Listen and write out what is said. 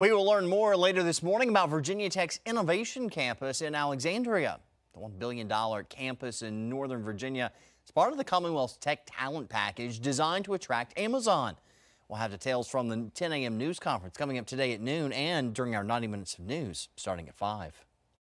We will learn more later this morning about Virginia Tech's Innovation Campus in Alexandria. The $1 billion campus in Northern Virginia is part of the Commonwealth's Tech Talent Package designed to attract Amazon. We'll have details from the 10 a.m. news conference coming up today at noon and during our 90 minutes of news starting at 5.